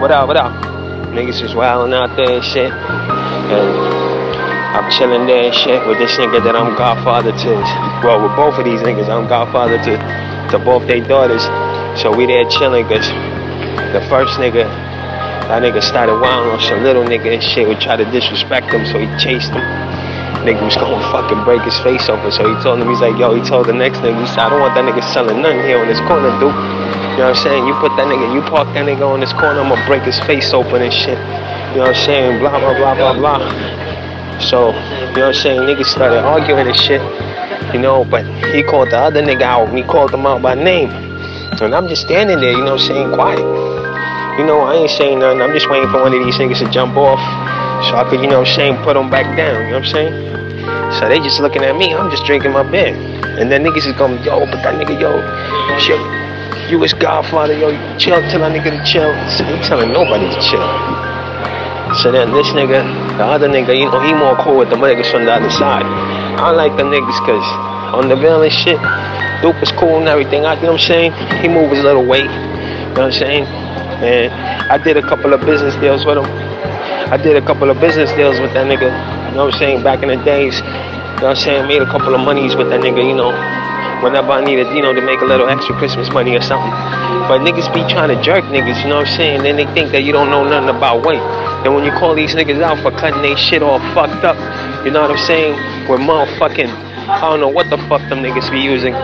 what up, what up? Niggas is wilding out there and shit. And I'm chilling there and shit with this nigga that I'm godfather to. Well, with both of these niggas, I'm godfather to, to both their daughters. So we there chilling because the first nigga, that nigga started wilding on some little nigga and shit, would try to disrespect him, so he chased him. Nigga was gonna fucking break his face open, so he told him, he's like, yo, he told the next nigga, he said, I don't want that nigga selling nothing here in this corner, dude. You know what I'm saying? You put that nigga, you park that nigga on this corner, I'm gonna break his face open and shit. You know what I'm saying? Blah, blah, blah, blah, blah. So, you know what I'm saying? Niggas started arguing and shit, you know, but he called the other nigga out, he called him out by name. And I'm just standing there, you know what I'm saying, quiet. You know, I ain't saying nothing, I'm just waiting for one of these niggas to jump off so I could, you know what I'm saying, put them back down, you know what I'm saying? So they just looking at me, I'm just drinking my beer. And then niggas is going, yo, but that nigga, yo, shit, you was Godfather, yo, chill, tell that nigga to chill. So he telling nobody to chill. So then this nigga, the other nigga, you know, he more cool with the niggas from the other side. I like the niggas cause on the villain shit, Duke is cool and everything. I, you know what I'm saying? He move his little weight. You know what I'm saying? And I did a couple of business deals with him. I did a couple of business deals with that nigga. You know what I'm saying? Back in the days. You know what I'm saying? Made a couple of monies with that nigga, you know. Whenever I needed, you know, to make a little extra Christmas money or something. But niggas be trying to jerk niggas, you know what I'm saying? Then they think that you don't know nothing about weight. And when you call these niggas out for cutting their shit all fucked up, you know what I'm saying? With motherfucking, I don't know what the fuck them niggas be using.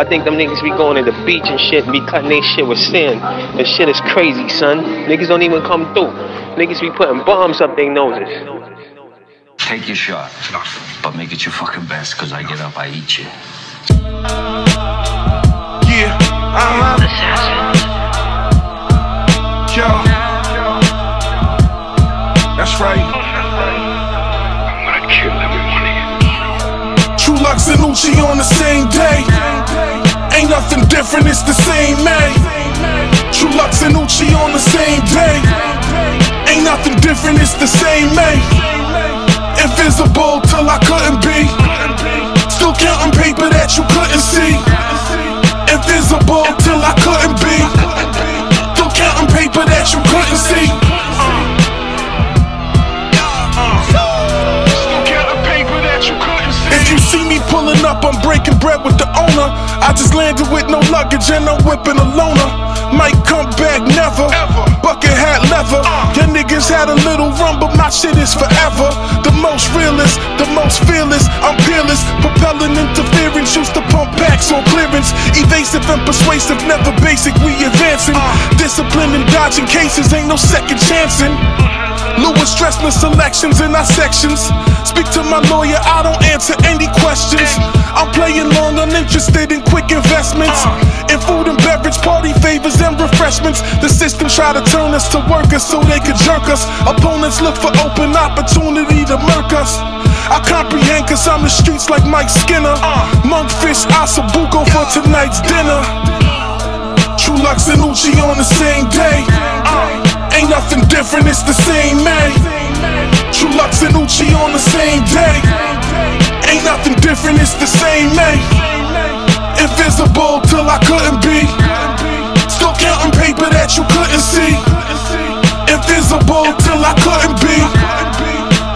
I think them niggas be going to the beach and shit and be cutting their shit with sand. That shit is crazy, son. Niggas don't even come through. Niggas be putting bombs up their noses. Take your shot, but make it your fucking best, cause I get up, I eat you. Yeah, uh-huh. Yo. That's right. I'm. True Lux and Uchi on the same day. Ain't nothing different, it's the same May. True Lux and Uchi on the same day. Ain't nothing different, it's the same May. Invisible till I couldn't be. Still counting paper that you couldn't see. Invisible till I couldn't be. Still counting paper that you couldn't see. See me pulling up, I'm breaking bread with the owner. I just landed with no luggage and I'm whipping a loner. Might come back never. Bucket hat leather. Uh. Your niggas had a little run, but my shit is forever. The most realest, the most fearless. I'm peerless. Propelling interference. Used to pump packs on clearance. Evasive and persuasive, never basic. We advancing. Uh. Discipline and dodging cases. Ain't no second chancing. Louis Dressner selections in our sections. Speak to my lawyer, I don't answer any questions. I'm playing long, uninterested in quick investments. Uh. In food and beverage, party favors and refreshments. The system try to turn us to workers so they could jerk us. Opponents look for open opportunity to murk us. I comprehend cause I'm the streets like Mike Skinner. Uh. Monkfish, osso buco for tonight's dinner. True Lux and Uchi on the same day. Uh. Ain't nothing different, it's the same man. True Lux and Uchi on the same day. Different, it's the same name. Invisible till I couldn't be. Still counting paper that you couldn't see. Invisible till I couldn't be.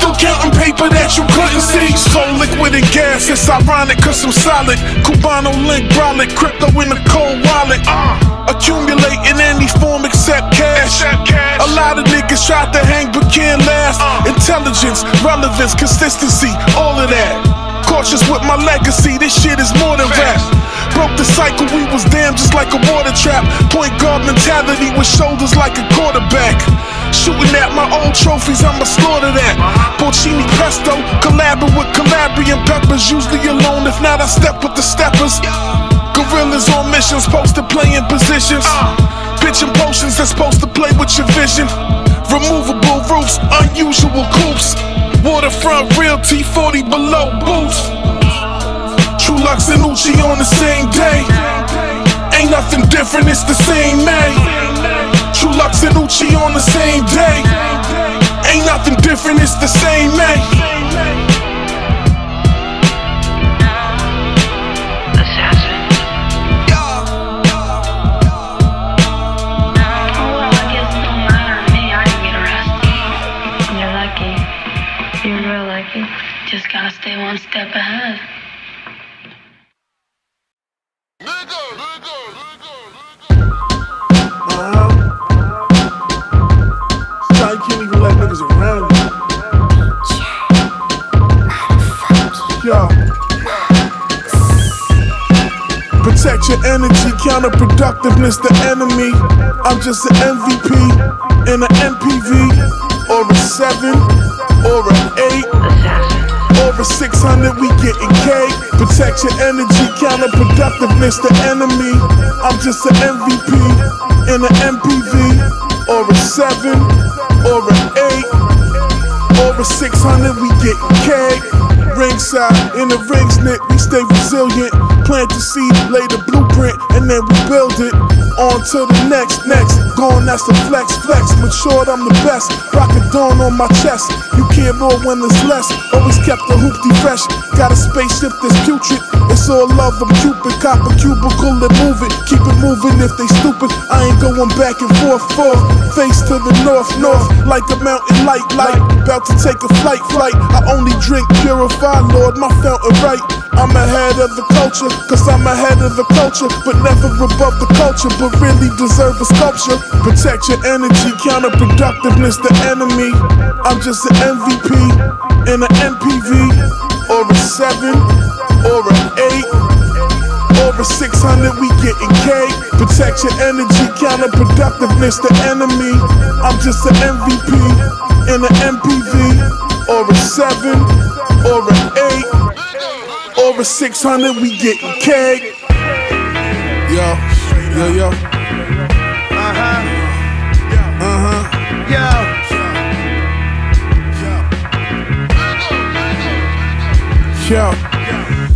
Still counting paper that you couldn't see. So liquid and gas, it's ironic cause I'm solid. Cubano link, brolic, crypto in a cold wallet. Uh. Accumulate in any form except cash. A lot of niggas tried to hang but can't last. Uh. Intelligence, relevance, consistency, all of that. Cautious with my legacy, this shit is more than rap. Broke the cycle, we was damn just like a water trap. Point guard mentality with shoulders like a quarterback. Shooting at my old trophies, I'ma slaughter that. Porcini pesto, collabing with Calabrian peppers. Usually alone, if not, I step with the steppers. Gorillas on missions, supposed to play in positions. Pitching potions that's supposed to play with your vision. Removable roofs, unusual coops. Waterfront realty, 40 below boots. True Lux and Uchi on the same day. Ain't nothing different, it's the same May. True Lux and Uchi on the same day. Ain't nothing different, it's the same May. One step ahead. Stop, you can't even let niggas around you. Yo. Protect your energy, counterproductiveness, the enemy. I'm just an MVP in an MPV, or a 7, or an 8, a 600, we getting cake. Protect your energy, counterproductiveness, the enemy. I'm just an MVP in an MPV, or a 7, or an 8, or a 600, we getting cake. Ringside, in the rings knit, we stay resilient. Plant the seed, lay the blueprint, and then we build it. On to the next, next. Gone, that's the flex, flex. Matured, I'm the best. Rock a dawn on my chest. You can't roll when there's less. Always kept the hoopty fresh. Got a spaceship that's putrid. It's all love, I'm Cupid. Cop a cubicle and move it. Keep it moving if they stupid. I ain't going back and forth, forth. Face to the north, north. Like a mountain light, light. About to take a flight, flight. I only drink purified, Lord, my fountain right. I'm ahead of the culture, cause I'm ahead of the culture, but never above the culture, but really deserve a sculpture. Protect your energy, counterproductiveness, the enemy. I'm just an MVP in an MPV, or a 7, or an 8, or a 600, we getting cake. Protect your energy, counterproductiveness, the enemy. I'm just an MVP in an MPV, or a 7, or an 8 over 600, we getting cake. Yo, yo, yo. Uh huh. Uh huh. Yo. Yo.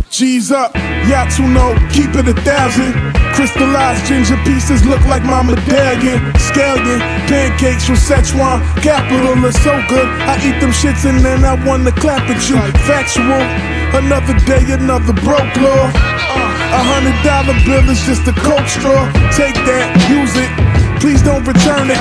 G's up, Yatsuno, keep it a thousand. Crystallized ginger pieces look like my medallion. Scallion, pancakes from Szechuan, capital is so good. I eat them shits and then I wanna clap at you. Factual, another day, another broke law. Uh, a hundred dollar bill is just a coke straw. Take that, use it. Please don't return it.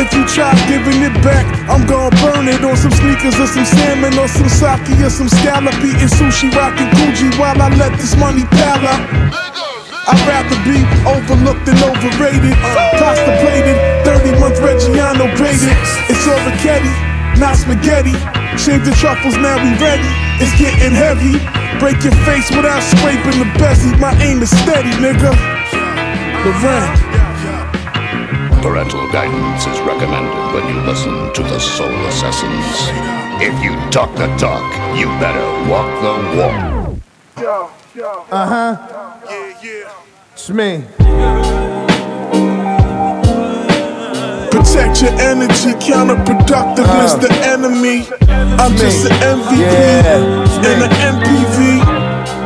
If you try giving it back, I'm gonna burn it on some sneakers or some salmon or some sake or some scallop eating sushi, rocking Gucci while I let this money pile up. I'd rather be overlooked than overrated. Pasta plated, 30 month Reggiano graded. It's orecchiette, not spaghetti. Shave the truffles, now we ready. It's getting heavy. Break your face without scraping the bezel. My aim is steady, nigga. Lorraine. Parental guidance is recommended when you listen to the Soul Assassins. If you talk the talk, you better walk the walk. Uh huh. Yeah, yeah. It's me. Protect your energy, counterproductiveness, the uh. enemy. I'm just an MVP Yeah. in an MPV.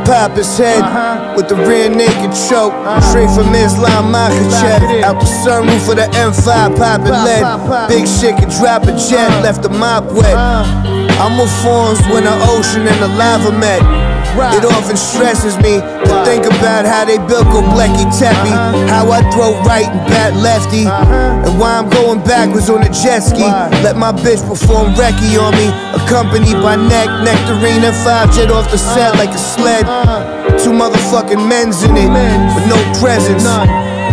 Pop his head uh-huh. with the rear naked choke. Uh-huh. Straight from Islam Makhachev. Out the sunroof of the M5, poppin' lead. Big shit can drop a jet, uh-huh. left the mop wet. I'm with forms when the ocean and the lava met. It often stresses me to think about how they built Göbekli Tepe. Uh-huh. How I throw right and bat lefty. Uh-huh. And why I'm going backwards on a jet ski. Let my bitch perform Reiki on me. Accompanied by neck, nectarine, and five jet off the set uh-huh. like a sled. Two motherfucking men's in it with no presents.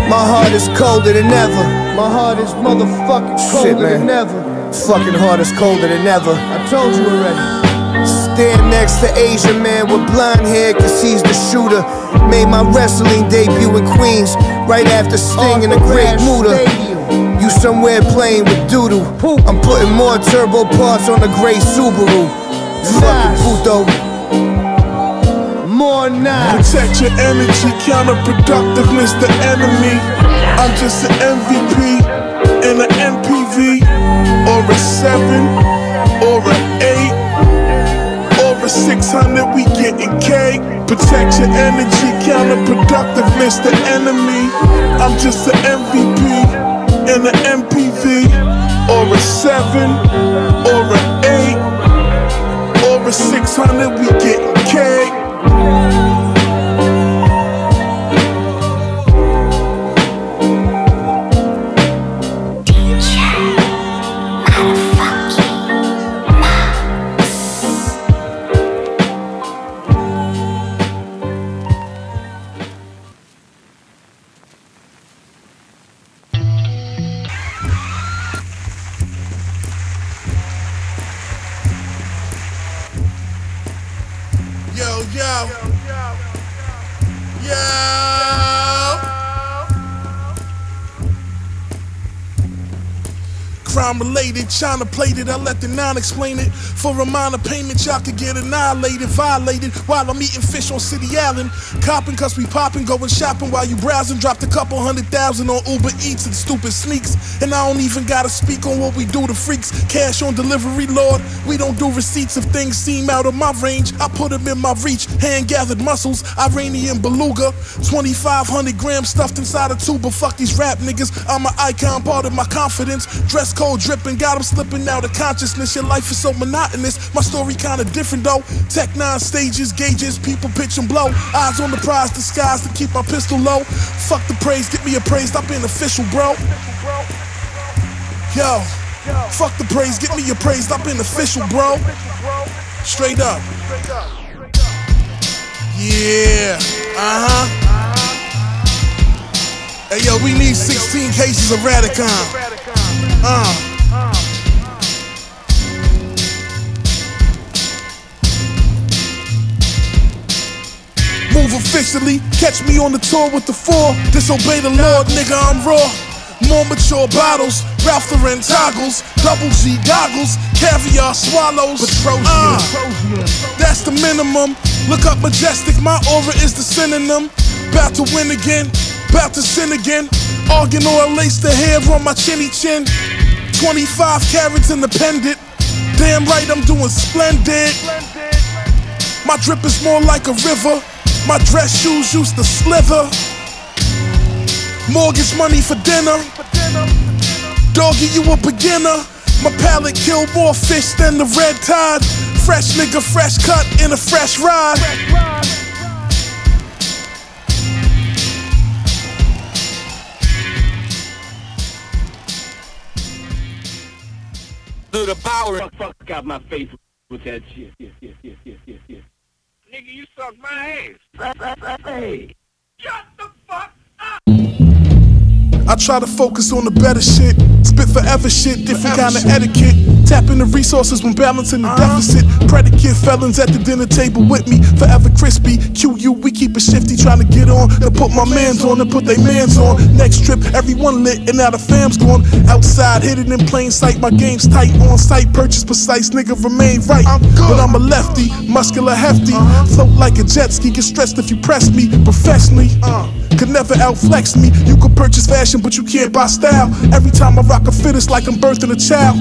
My heart is colder than ever. My heart is motherfucking colder than ever. Fucking heart is colder than ever. I told you already. Stand next to Asian man with blonde hair, cause he's the shooter. Made my wrestling debut in Queens, right after Sting in a Great Muta. You somewhere playing with doodle. I'm putting more turbo parts on the gray Subaru. Fucking puto. More now. Protect your energy, counterproductiveness, the enemy. I'm just an MVP in an MPV, or a 7, or an 8, a 600, we getting cake. Protect your energy, counterproductiveness, the enemy. I'm just an MVP in an MPV, or a 7, or an 8, or a 600, we getting cake. China it. I let the nine explain it. For a minor payment, y'all could get annihilated, violated while I'm eating fish on City Island. Copping cause we popping, going shopping while you browsing. Dropped a couple hundred thousand on Uber Eats and stupid sneaks. And I don't even gotta speak on what we do to freaks. Cash on delivery, Lord. We don't do receipts if things seem out of my range. I put them in my reach. Hand gathered mussels, Iranian beluga. 2,500 grams stuffed inside a tuba. Fuck these rap niggas. I'm an icon, part of my confidence. Dress code dripping, got them slipping out of consciousness. Your life is so monotonous. My story kinda different though. Tech nine stages, gauges, people pitch and blow. Eyes on the prize, disguise to keep my pistol low. Fuck the praise, get me a praise. Stop being official, bro. Yo, fuck the praise, get me praise. Stop being official, bro. Straight up. Yeah, uh huh. Hey yo, we need 16 cases of Radicon. Uh. Move officially, catch me on the tour with the four. Disobey the Lord, nigga, I'm raw. More mature bottles, Ralph Lauren toggles, double G goggles, caviar swallows. Uh, that's the minimum. Look up majestic, my aura is the synonym. About to win again, about to sin again. Argan oil lace the hair on my chinny chin. 25 carats in the pendant. Damn right, I'm doing splendid. My drip is more like a river. My dress shoes used to slither. Mortgage money for dinner. Doggy, you a beginner. My palate kill more fish than the red tide. Fresh nigga, fresh cut in a fresh ride. To the power. Fuck, fuck out my face with that shit. Yeah, yeah, yeah, yeah, yeah, yeah. Nigga, you suck my ass. Hey. Shut the fuck up. I try to focus on the better shit. Spit forever shit, different kind of etiquette. Tapping the resources when balancing the deficit. Predicate felons at the dinner table with me, forever crispy. QU, we keep it shifty, trying to get on. Then put my mans on and put they mans on. Next trip, everyone lit and now the fam's gone. Outside, hidden in plain sight, my game's tight. On site, purchase precise, nigga remain right. But I'm a lefty, muscular hefty. Float like a jet ski, get stressed if you press me professionally. Uh Could never outflex me. You could purchase fashion, but you can't buy style. Every time I rock a fit, it's like I'm birthing a child.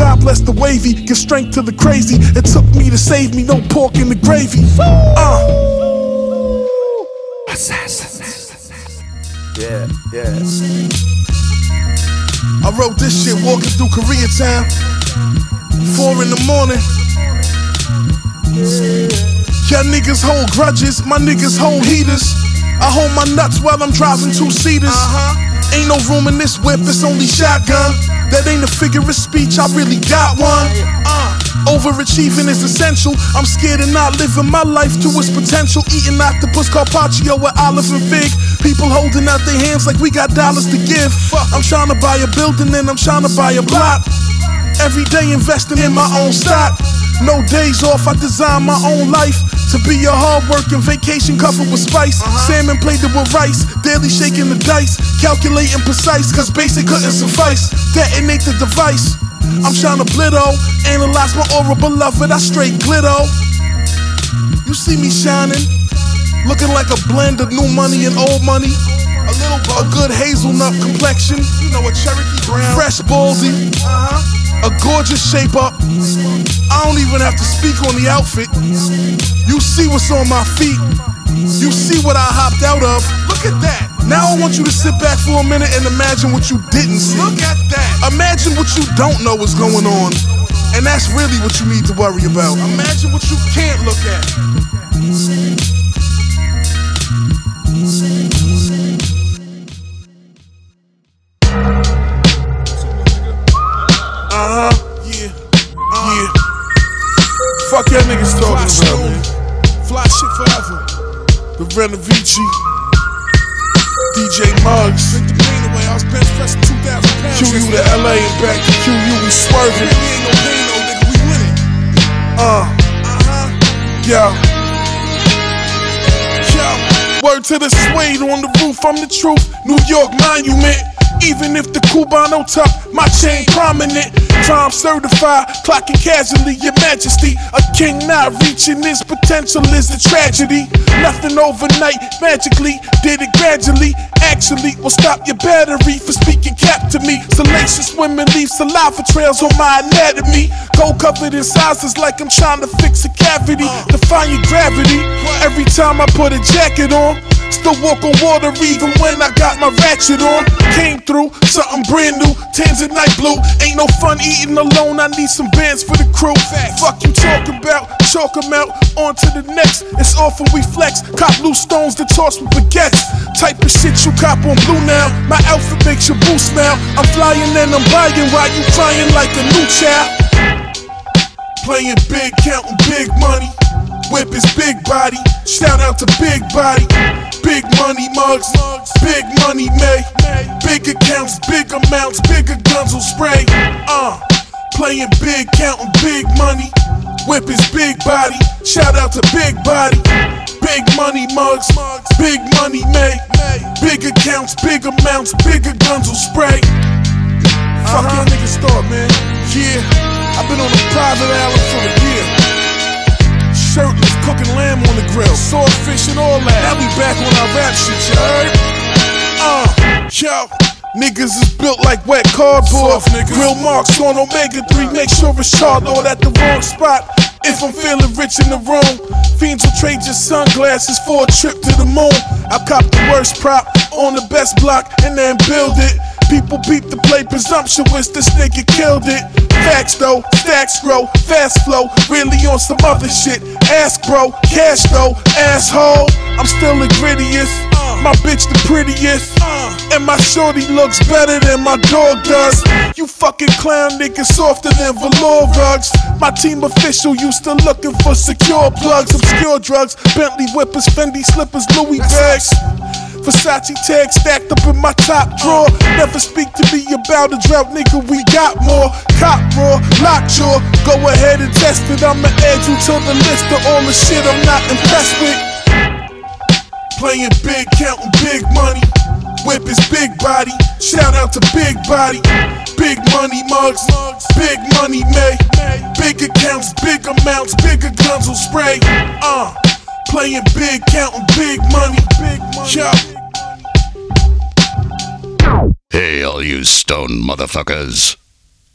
God bless the wavy, give strength to the crazy. It took me to save me, no pork in the gravy. Uh. Yeah, yeah. I wrote this shit walking through Koreatown. Four in the morning. Y'all niggas hold grudges, my niggas hold heaters. I hold my nuts while I'm driving two seaters. Ain't no room in this whip, it's only shotgun. That ain't a figure of speech, I really got one. Uh, overachieving is essential. I'm scared of not living my life to its potential. Eating octopus carpaccio with olive and fig. People holding out their hands like we got dollars to give. I'm trying to buy a building and I'm trying to buy a block. Every day investing in my own stock. No days off, I design my own life. To be a hard working vacation covered with spice. Uh-huh. Salmon plated with rice, daily shaking the dice. Calculating precise, cause basic couldn't suffice. Detonate the device. I'm trying to blitto, analyze my aura, beloved. I straight glitto. You see me shining, looking like a blend of new money and old money. A good hazelnut complexion. You know, a Cherokee brown. Fresh ballsy. Uh-huh. A gorgeous shape up. I don't even have to speak on the outfit. You see what's on my feet. You see what I hopped out of. Look at that. Now I want you to sit back for a minute and imagine what you didn't see. Look at that. Imagine what you don't know is going on. And that's really what you need to worry about. Imagine what you can't look at. Renovici. DJ Muggs. Take the pain away. I was bench pressing 2,000 pounds. QU to LA and back to QU. We swerving. We ain't no pain, no nigga. We winning. Uh. Uh huh. Yo. Word to the suede on the roof, I'm the truth. New York monument. Even if the Cubano tuck, my chain prominent. Crime certified, clocking casually, your majesty. A king not reaching his potential is a tragedy. Nothing overnight, magically, did it gradually. Actually, will stop your battery for speaking cap to me. Salacious women leave saliva trails on my anatomy. Gold covered in sizes like I'm trying to fix a cavity. Defying gravity. Every time I put a jacket on. Still walk on water even when I got my ratchet on. Came through, something brand new, Tanzanite blue. Ain't no fun eating alone, I need some bands for the crew. Fuck you talking about, chalk 'em out, on to the next. It's often we flex, cop loose stones to toss with baguettes. Type of shit you cop on blue now. My outfit makes your boo smile. I'm flying and I'm buying while you crying like a new child. Playing big, counting big money. Whip his big body. Shout out to Big Body. Big money Muggs. Big money May. Big accounts, big amounts, bigger guns will spray. Uh. Playing big, counting big money. Whip his big body. Shout out to Big Body. Big money Muggs. Big money May. Big accounts, big amounts, bigger guns will spray. Fuck your niggas thought, man. Yeah, I've been on a private island for a year. Shirtless, cooking lamb on the grill, swordfish and all that. Now we back on our rap shit, you heard? Uh, yo. Niggas is built like wet cardboard. Grill marks on Omega 3, make sure it's charred all at the wrong spot. If I'm feeling rich in the room, fiends will trade your sunglasses for a trip to the moon. I cop the worst prop on the best block and then build it. People beat the play presumptuous, this nigga killed it. Facts though, stacks grow, fast flow, really on some other shit. Ask bro, cash though, asshole. I'm still the grittiest, my bitch the prettiest. And my shorty looks better than my dog does. You fucking clown niggas softer than velour rugs. My team official, you still looking for secure plugs, obscure drugs, Bentley whippers, Fendi slippers, Louis bags. Versace tag stacked up in my top drawer. Never speak to me about a drought, nigga. We got more. Cop raw, lockjaw. Go ahead and test it. I'ma add you to the list of all the shit I'm not impressed with. Playing big, counting big money. Whip his big body. Shout out to Big Body. Big money Muggs. Big money May. Big accounts, big amounts, bigger guns will spray. Uh. Playing big, counting big money. Big money. Yo. Hey, all you stone motherfuckers.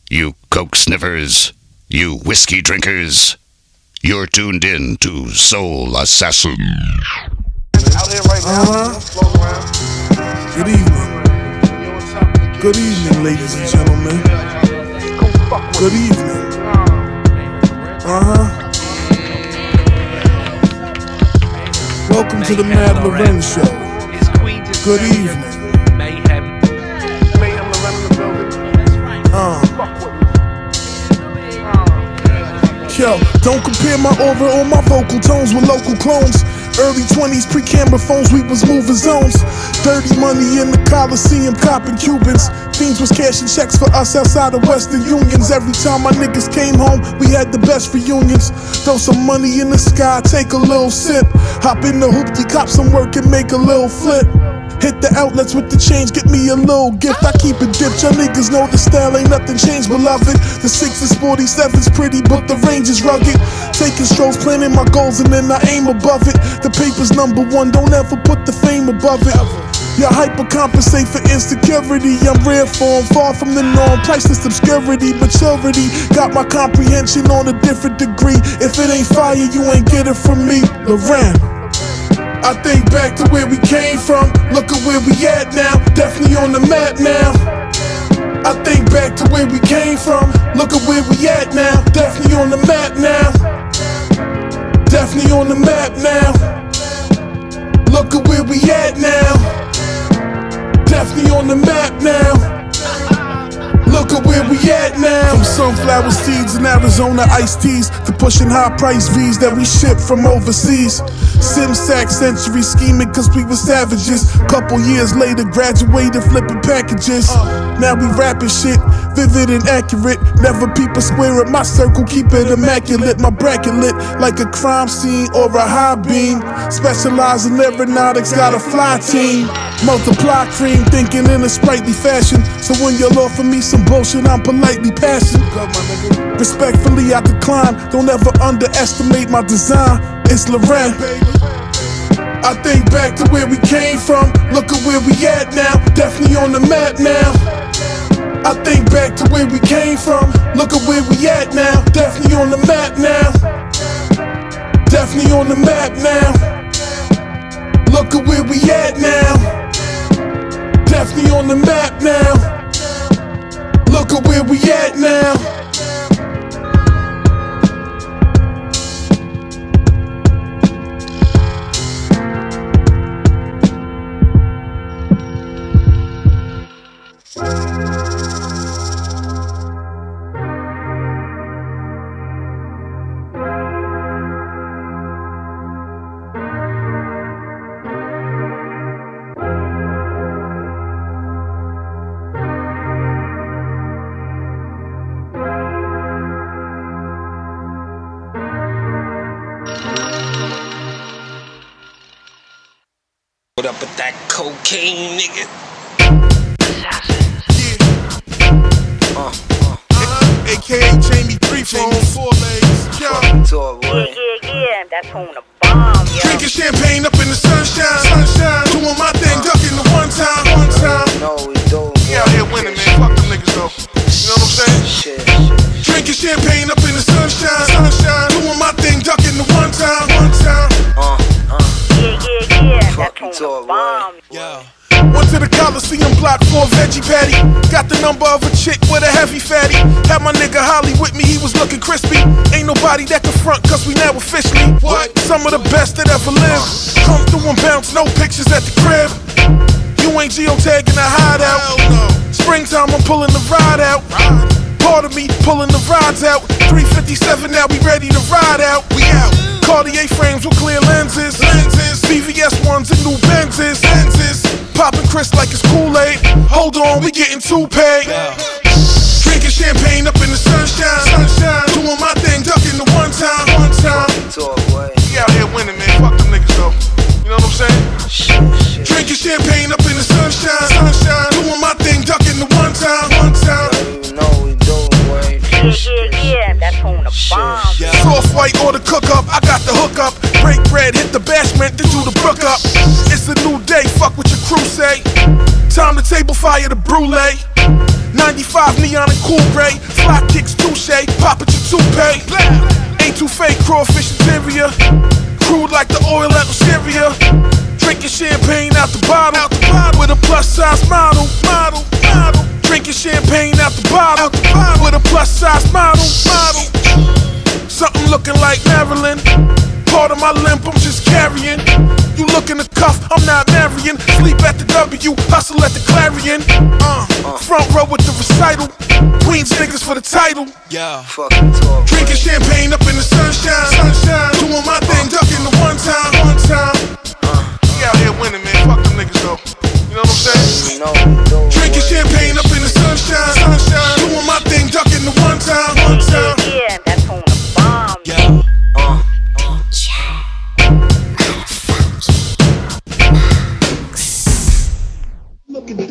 You coke sniffers. You whiskey drinkers. You're tuned in to Soul Assassin. Uh-huh. Good evening. Good evening, ladies and gentlemen. Good evening. Uh huh. Welcome to the Mad Lorenz Show. Good evening. Uh. Yo, don't compare my aura or my vocal tones with local clones. Early 20s, pre camera phones, we was moving zones. Dirty money in the Coliseum, copping Cubans. Fiends was cashing checks for us outside of Western Unions. Every time my niggas came home, we had the best reunions. Throw some money in the sky, take a little sip. Hop in the hoopty, cop some work and make a little flip. Hit the outlets with the change, get me a little gift. I keep it dipped. Your niggas know the style ain't nothing changed, beloved. The six is 47's pretty, but the range is rugged. Taking strolls, planning my goals, and then I aim above it. The paper's number one, don't ever put the fame above it. You hypercompensate for insecurity. I'm rare form, far from the norm. Priceless obscurity, maturity. Got my comprehension on a different degree. If it ain't fire, you ain't get it from me. Lauren. I think back to where we came from. Look at where we at now. Definitely on the map now. I think back to where we came from. Look at where we at now. Definitely on the map now. Definitely on the map now. Look at where we at now. Definitely on the map now. Look at where we at now. From sunflower seeds in Arizona iced teas to pushing high price V's that we ship from overseas. Sim sack century scheming cause we were savages. Couple years later, graduated flipping packages. Uh. Now we rapping shit, vivid and accurate. Never peep a square at my circle, keep it immaculate. My bracket lit like a crime scene or a high beam. Specialize in aeronautics, got a fly team. Multiply cream, thinking in a sprightly fashion. So when you'll offer me some bullshit, I'm politely passing. Respectfully, I decline. Don't ever underestimate my design. It's Lauren. I think back to where we came from. Look at where we at now. Definitely on the map now. I think back to where we came from. Look at where we at now. Definitely on the map now. Definitely on the map now. Look at where we at now. Definitely on the map now. Look at where we at now. Cocaine, nigga? AKA Jamie Three Phone, Four Legs, Yo. Yeah, yeah, yeah, that's on the the best that ever lived. Come through and bounce, no pictures at the crib. You ain't geotagging a hideout. Springtime, I'm pulling the ride out. Part of me pulling the rides out. 357, now we ready to ride out. We out. Cartier frames with clear lenses. Lenses. VVS ones and new Benzes. Benzes. Popping Cris like it's Kool-Aid. Hold on, we getting too paid. Drinking champagne up in the sunshine. Sunshine. Doing my Drinking champagne up in the sunshine. Sunshine. Doing my thing, ducking the one time. One time. Don't even know we don't. Yeah, yeah, yeah, that's on the bomb. Soft white or the cook up, I got the hook up. Break bread, hit the bashment, then do the brook up. It's a new day, fuck what your crew say. Time to table fire the brulee. 95 neon and cool gray. Fly kicks touche, pop at your toupee. Ain't too fake, crawfish interior. Crude like the oil out of Syria. Drinking champagne out the bottle, out the bottle with a plus size model, model, model. Drinking champagne out the bottle, out the bottle with a plus size model, model. Something looking like Marilyn. Part of my limp, I'm just carrying. You looking the cuff, I'm not marrying. Sleep at the W, hustle at the Clarion. Uh, front row with the recital. Queens niggas for the title. Fucking talk, Drinking champagne up in the sunshine. Sunshine. Doing my thing, ducking the one time. One time. We out here winning, man. Fuck them niggas though. You know what I'm saying? You know Drinking champagne up in the sunshine. Sunshine. Doing my thing, ducking the. One time.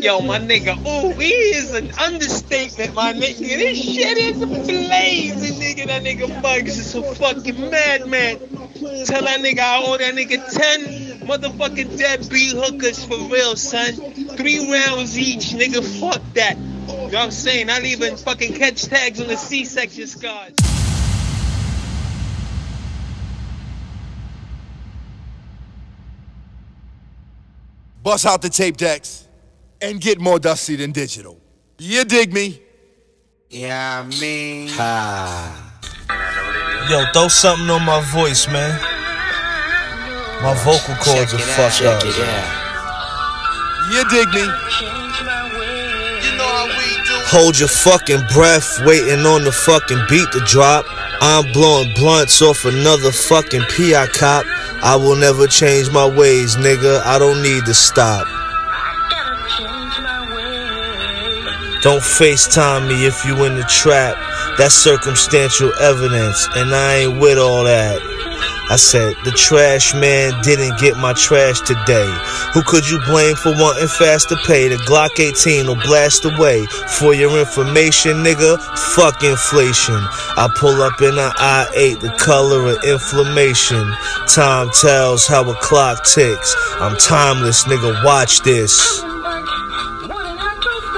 Yo, my nigga, ooh, he is an understatement, my nigga. This shit is blazing, nigga. That nigga Bugs is a fucking madman. Tell that nigga I owe that nigga 10 motherfucking deadbeat hookers for real, son. Three rounds each, nigga. Fuck that. You know what I'm saying? Not even fucking catch tags on the C-section scars. bust out the tape decks, and get more dusty than digital. You dig me? yeah, I mean. Yo, throw something on my voice, man. My vocal cords are fucked up. Check it out. You dig me? You know how we do Hold your fucking breath, waiting on the fucking beat to drop. I'm blowing blunts off another fucking PI cop. I will never change my ways, nigga. I don't need to stop. Don't FaceTime me if you in the trap. That's circumstantial evidence, and I ain't with all that. I said, the trash man didn't get my trash today. Who could you blame for wanting faster pay? The Glock 18 will blast away. For your information, nigga, fuck inflation. I pull up in an I8, the color of inflammation. Time tells how a clock ticks. I'm timeless, nigga, watch this.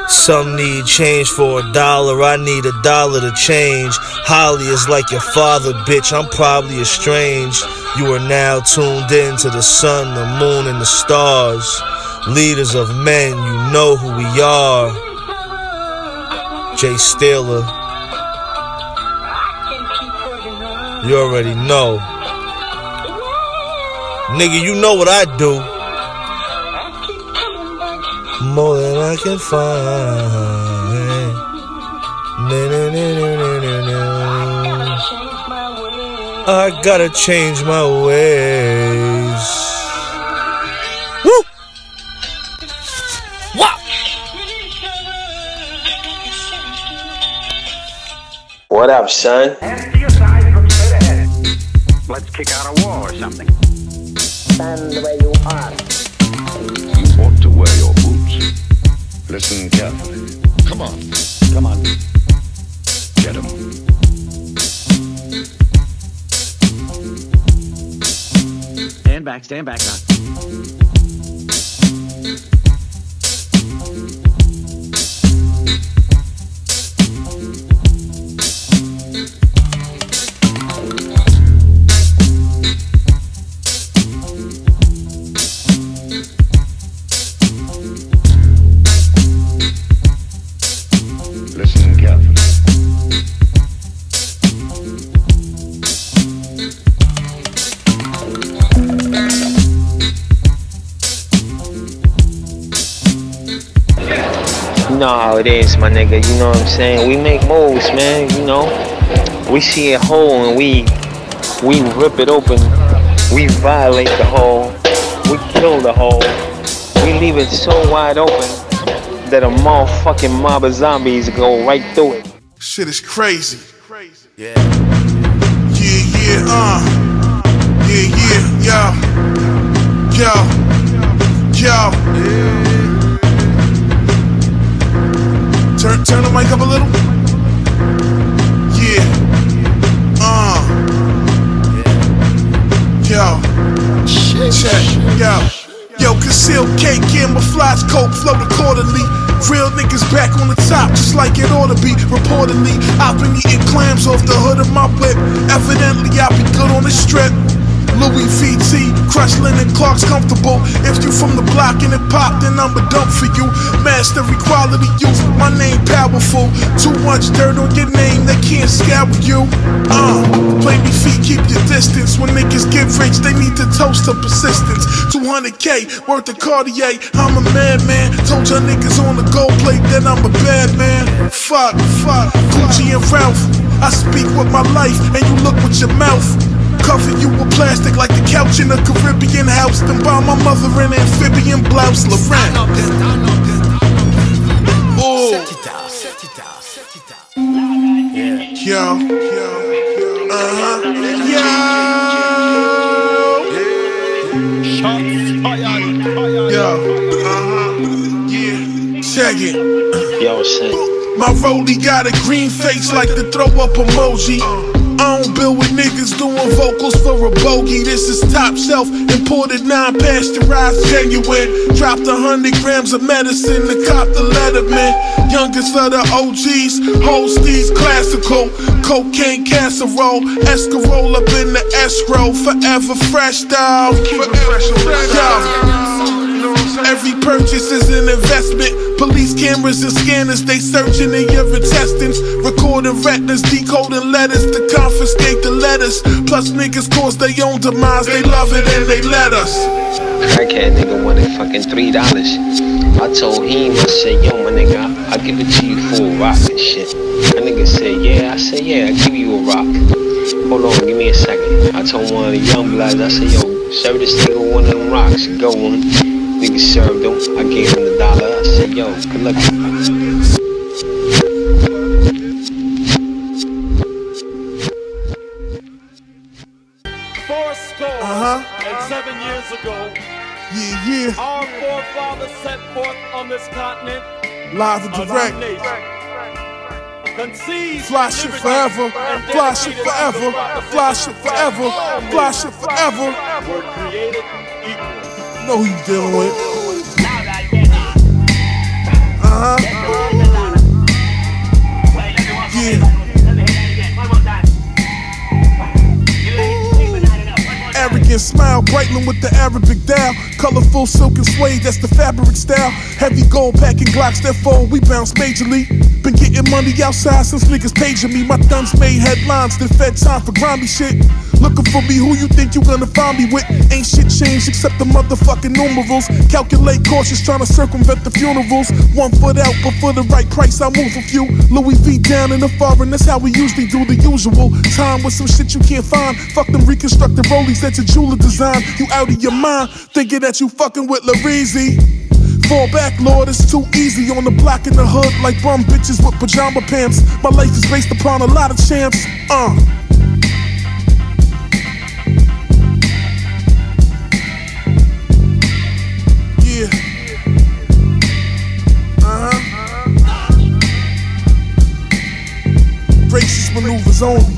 Some need change for a dollar, I need a dollar to change. Holly is like your father, bitch, I'm probably estranged. You are now tuned in to the sun, the moon, and the stars. Leaders of men, you know who we are. Jay Steeler. You already know. Nigga, you know what I do more I can find. Na, na, na. I gotta change my ways. Woo! Wow! What up, son? Let's kick out a wall or something. Stand where you are. Listen carefully. Come on. Come on. Get him. Stand back, stand back now. How my nigga. You know what I'm saying? We make moves, man. You know, we see a hole and we we rip it open. We violate the hole. We kill the hole. We leave it so wide open that a motherfucking mob of zombies go right through it. Shit is crazy. Yeah. Yeah, yeah, uh. Yeah, yeah, yo. Yo. Yo. Turn turn the mic up a little. Yeah. Uh. Yo. Check. Yo. Yo, concealed cake, camouflage coke, float accordingly. Real niggas back on the top, just like it ought to be. Reportedly, I've been eating clams off the hood of my whip. Evidently, I be good on the strip. Louis VT, crushed linen, Clark's comfortable. If you from the block and it popped, then I'm a dump for you. Master equality youth, my name powerful. Too much dirt on your name, they can't scour you. Uh, play me feet, keep your distance. When niggas get rich, they need to toast to persistence. 200k worth of Cartier, I'm a madman. Told your niggas on the gold plate that I'm a bad man. Fuck, fuck, Gucci and Ralph. I speak with my life, and you look with your mouth. Cover you with plastic like the couch in a Caribbean house. Then buy my mother an amphibian blouse, Laurent. Ooh. Yo, yo, uh huh, yo. Yo, uh huh, yeah. Check it. Yo, shit. My rollie got a green face like the throw up emoji. I don't build with niggas doing vocals for a bogey. This is top shelf, imported, non pasteurized, genuine. Dropped a hundred grams of medicine to cop the Letterman. Youngest of the OGs, Holsteins classical. Cocaine casserole, escarole up in the escrow. Forever fresh, dog. Yo. Every purchase is an investment. Police cameras and scanners, they searching in your intestines. Recording retinas, decoding letters to confiscate the letters. Plus, niggas cause their own demise. They love it and they let us. crackhead nigga wanted fucking three dollars. I told him, I said, yo, my nigga, I'll give it to you for a rock and shit. My nigga said, yeah. I said, yeah, I'll give you a rock. Hold on, give me a second. I told one of the young bloods, I said, yo, serve this nigga one of them rocks. Go on. Nigga served him. I gave him the dollar. I said, yo, good luck. Four score Uh-huh. and seven years ago, Yeah, yeah. our forefathers set forth on this continent Live and direct. our nation. Conceived Fly shit forever. and Fly shit forever. to the proposition Fly shit forever. all Fly shit forever. Were created equal. Know who you dealing with. Uh huh. Yeah. Arrogant smile, brightening with the Arabic dial. Colorful silk and suede, that's the fabric style. Heavy gold packing Glocks that fold, we bounce majorly. Been getting money outside since niggas paging me. My thumbs made headlines, then fed time for grimy shit. Looking for me, who you think you gonna find me with? Ain't shit changed except the motherfucking numerals. Calculate cautious, trying to circumvent the funerals. One foot out, but for the right price, I move a few. Louis V down in the foreign, that's how we usually do the usual. Time with some shit you can't find. Fuck them reconstructed rollies that your jeweler designed. You out of your mind, thinking that you fucking with Lareezy. Fall back, Lord, it's too easy on the block in the hood like bum bitches with pajama pants. My life is based upon a lot of chance. Uh. Yeah. Uh huh. Racist maneuvers only.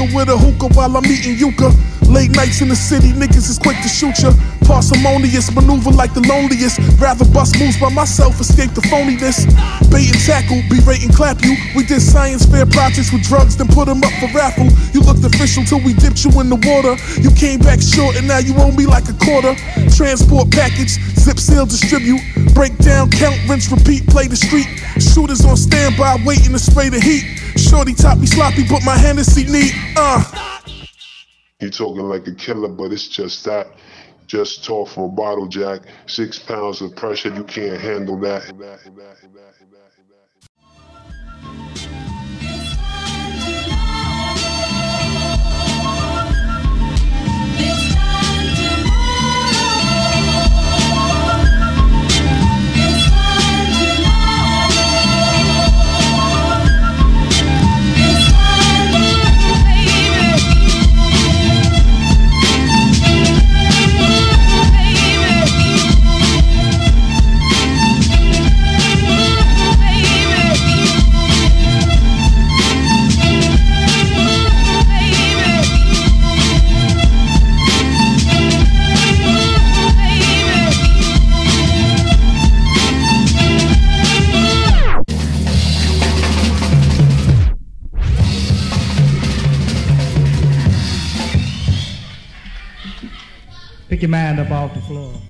With a hookah while I'm eating yucca. Late nights in the city, niggas is quick to shoot ya. Parsimonious, maneuver like the loneliest. Rather bust moves by myself, escape the phoniness. Bait and tackle, berate and clap you. We did science fair projects with drugs, then put them up for raffle. You looked official till we dipped you in the water. You came back short and now you owe me like a quarter. Transport package, zip seal, distribute. Break down, count, rinse, repeat, play the street. Shooters on standby, waiting to spray the heat. Shorty top me sloppy, but my Hennessy neat. Uh. You talking like a killer, but it's just that. Just talk from a bottle jack. Six pounds of pressure, you can't handle that. Off the floor.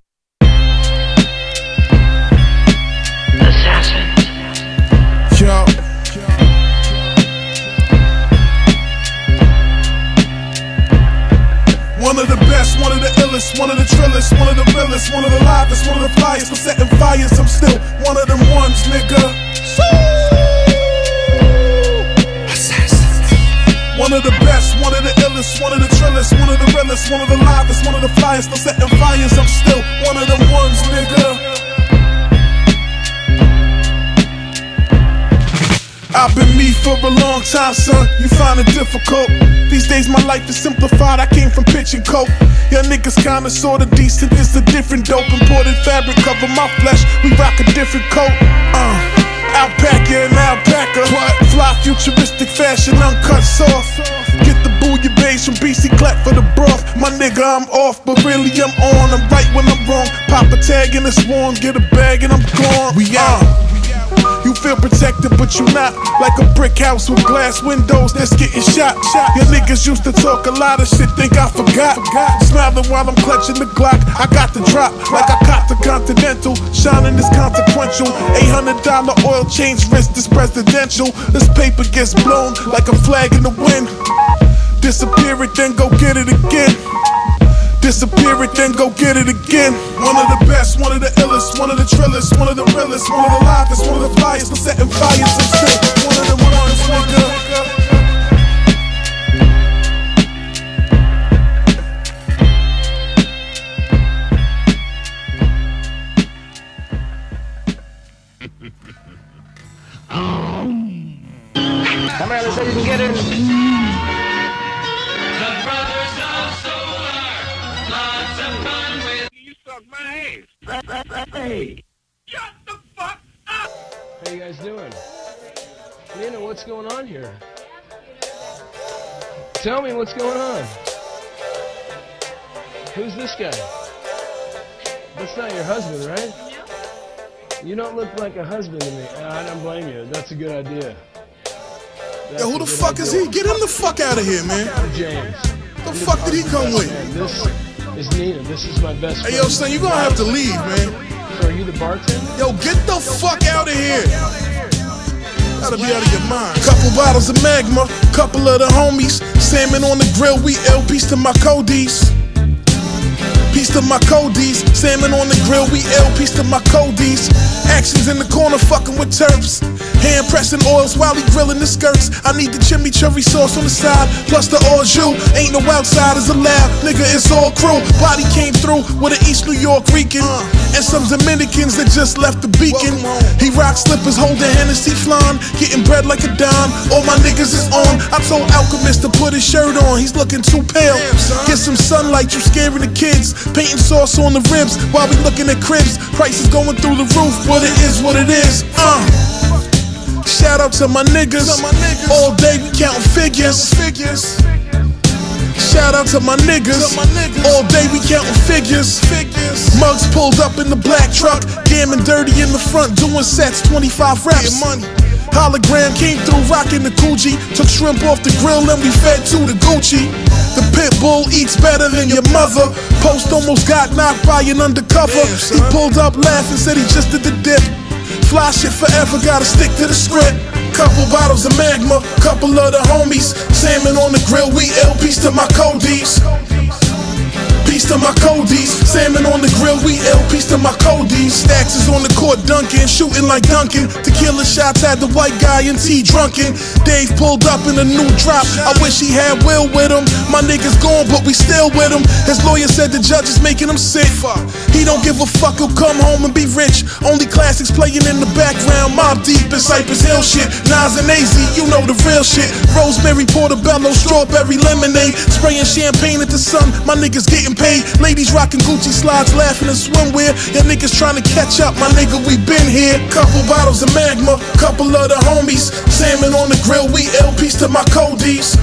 Long time, son. You find it difficult. These days my life is simplified. I came from pitch and coke. Your niggas kinda sorta decent. It's a different dope. Imported fabric cover my flesh. We rock a different coat. Uh, alpaca and alpaca. What? Fly futuristic fashion, uncut soft. Get the bouillabaisse from BC Clap for the broth. My nigga, I'm off, but really I'm on. I'm right when I'm wrong. Pop a tag and it's warm. Get a bag and I'm gone. We out. You You feel protected, but you not. Like a brick house with glass windows that's getting shot. shot. Your niggas used to talk a lot of shit, think I forgot. Smiling while I'm clutching the Glock. I got the drop like I caught the Continental. Shining is consequential. $800 oil change wrist is presidential. This paper gets blown like a flag in the wind. Disappear it, then go get it again. Disappear it, then go get it again. One of the best, one of the illest, one of the trillest, one of the realest, one of the livest, one of the flyest, for setting fires and shit. One of the ones, nigga. Come here, let's see if you can get in. Hey. Shut the fuck up. How you guys doing? Nina, what's going on here? Tell me what's going on. Who's this guy? That's not your husband, right? You don't look like a husband to me. I don't blame you. That's a good idea. That's Yo, who the fuck is he? Get him the fuck out of here, man. James. The fuck did he come with? Is Nina. This is my best friend. Hey, yo, son, you gonna have to leave, man. So are you the bartender? Yo, get the fuck out of here. Gotta be out of your mind. Couple bottles of magma, couple of the homies. Salmon on the grill, we L piece to my Codys. Piece to my Codys. Salmon on the grill, we L piece to my Codys. Actions in the corner, fucking with terps. Hand pressing oils while he grilling the skirts. I need the chimichurri sauce on the side, plus the au jus. Ain't no outsiders allowed, nigga, it's all crew. Body came through with an East New York Rican. And some Dominicans that just left the beacon. He rocks slippers, holding Hennessy flan, getting bread like a dime. All my niggas is on. I told Alchemist to put his shirt on, he's looking too pale. Get some sunlight, you scaring the kids. Painting sauce on the ribs while we looking at cribs. Prices going through the roof, but it is what it is. Uh. Shout out to my niggas. All day we counting figures. Shout out to my niggas. All day we counting figures. Muggs pulled up in the black truck. Damn and dirty in the front doing sets. 25 reps. Hologram came through rocking the Gucci. Took shrimp off the grill and we fed to the Gucci. The pit bull eats better than your mother. Post almost got knocked by an undercover. He pulled up laughing, said he just did the dip. Fly shit forever, gotta stick to the script. Couple bottles of magma, couple of the homies. Salmon on the grill, we LPs to my Codys. Piece to my Codys. Salmon on the grill, we L piece to my Codys. Stacks is on the court dunking, shooting like Duncan. Tequila shots had the white guy and T drunken. Dave pulled up in a new drop. I wish he had Will with him. My niggas gone, but we still with him. His lawyer said the judge is making him sick. He don't give a fuck, he'll come home and be rich. Only classics playing in the background. Mobb Deep in Cypress Hill shit. Nas and AZ, you know the real shit. Rosemary, portobello, strawberry lemonade. Spraying champagne at the sun. My niggas getting paid. Ladies rocking Gucci slides, laughing in swimwear. Your niggas trying to catch up. My nigga, we been here. Couple bottles of magma, couple of the homies. Salmon on the grill, we L piece to my Codys.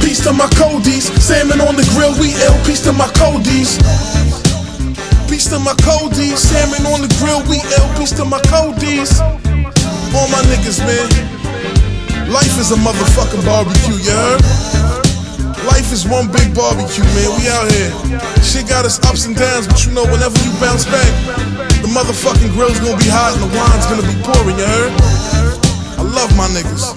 Piece to my Codys. Salmon on the grill, we L piece to my Codys. Piece to my Codys. Salmon on the grill, we L piece to my Codys. All my niggas, man. Life is a motherfucking barbecue, you heard? Life is one big barbecue, man. We out here. Shit got us ups and downs, but you know, whenever you bounce back, the motherfucking grill's gonna be hot and the wine's gonna be pouring, you heard? I love my niggas.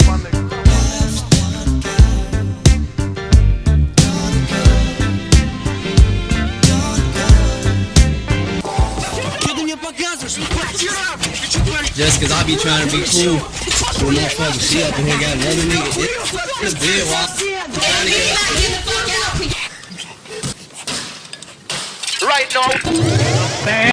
Just cause I be trying to be cool. So the motherfucker, she up in here got another nigga in the bed Right now.